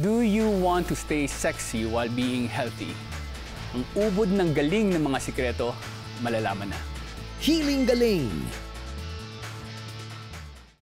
Do you want to stay sexy while being healthy? Ang ubod ng galing ng mga sikreto, malalaman na. Healing Galing